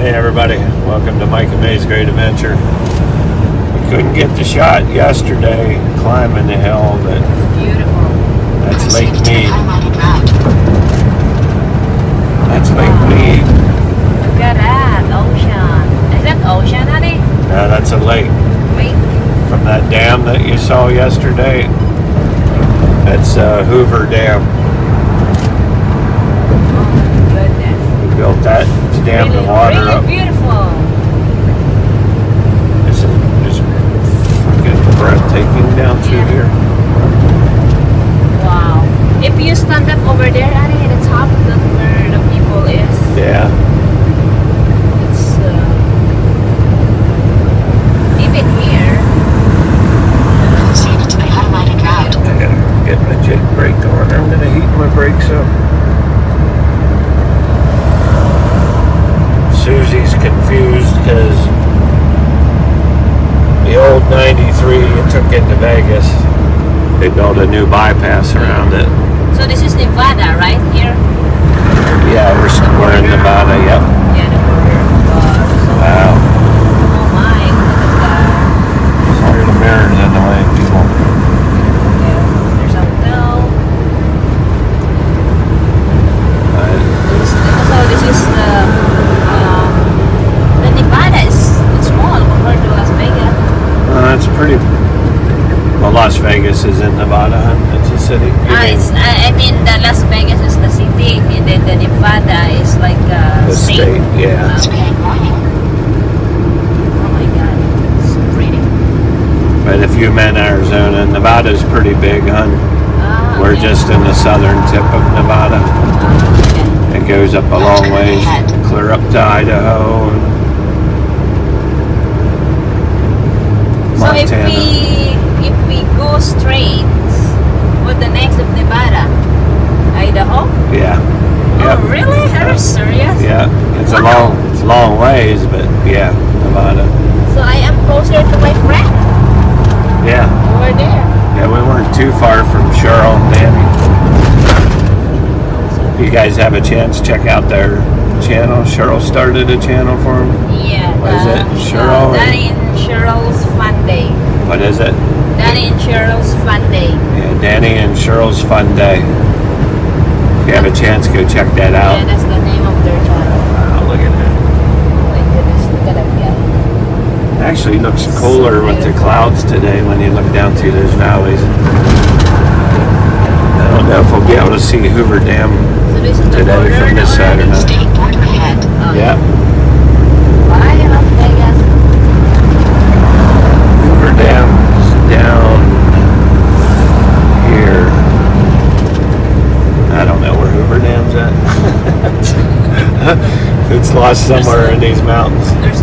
Hey everybody, welcome to Mike and Mae's Great Adventure. We couldn't get the shot yesterday climbing the hill, but Beautiful. that's Lake Mead. That's Lake Mead. Look at that. Ocean. Is that ocean, honey? Now that's a lake Wait. from that dam that you saw yesterday. That's uh, Hoover Dam. Oh, goodness. We built that to dam really, the water really up. beautiful. This is just freaking breathtaking down through Yeah. here. Wow. If you stand up over there, honey, at the top, the people is. Yeah. It's uh, even here. Proceed to the highlighted route. I gotta get my Jake brake on. I'm gonna heat my brakes up. Susie's confused because the old 93 you took it to Vegas, they built a new bypass around it. So this is Nevada, right here? Yeah, we're, s- we're in Nevada, yep. Yeah, the border. Wow. So, Wow. oh my, look at Sorry, the mirror's in the way, people. that. Yeah. There's a hotel. Uh, This- So this is the um, the Nevada is it's small compared to Las Vegas. uh, it's pretty. Well, Is in Nevada, huh? It's a city. Ah, it's I mean the Las Vegas is the city, and then the Nevada is like a the state, yeah. Speed. Oh my God, it's pretty. But if you meant Arizona, Nevada's pretty big, hun. Ah, We're okay. just in the southern tip of Nevada. Ah, okay. It goes up a long ways, clear up to Idaho and Montana if we go straight, what the next of Nevada? Idaho? Yeah. Oh Yep. really? Are you serious? Yeah. It's a long, it's a long ways, but yeah, Nevada. So I am closer to my friend Yeah. over there. Yeah, we weren't too far from Cheryl and Danny. If you guys have a chance, check out their channel. Cheryl started a channel for them. Yeah. What is it? Cheryl Uh, Danny and Cheryl's Fun Day. What is it? Danny and Cheryl's Fun Day. Yeah, Danny and Cheryl's Fun Day. If you have a chance, go check that out. Yeah, that's the name of their channel. Wow, look at that. Oh my goodness, look at that guy. Actually looks cooler with the clouds today when you look down through those valleys. I don't know if we'll be able to see Hoover Dam. Today from this side or not? Yeah. Hoover Dam's down here. I don't know where Hoover Dam's at. it's lost somewhere in these mountains.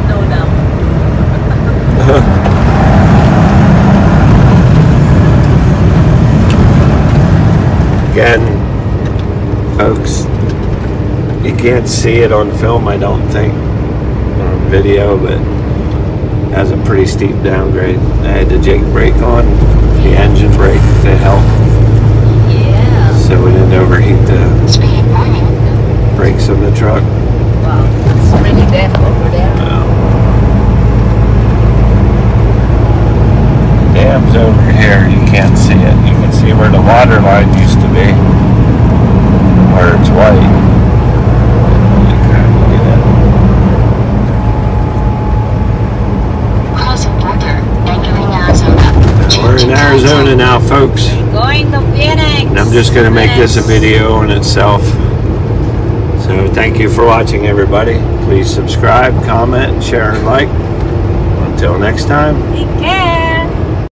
There's no doubt. Again, folks, you can't see it on film, I don't think, or video, but it has a pretty steep downgrade. I had the Jake brake on, the engine brake to help, Yeah. so we didn't overheat the brakes of the truck. Wow, it's really death over there. Dam's over here, you can't see it. You can see where the water line used to be, where it's white. Holy crap, look at that. Crossing border. Entering Arizona. We're in Arizona now, folks. Going to Phoenix. And I'm just going to make this a video in itself. So thank you for watching, everybody. Please subscribe, comment, share, and like. Until next time. Take care.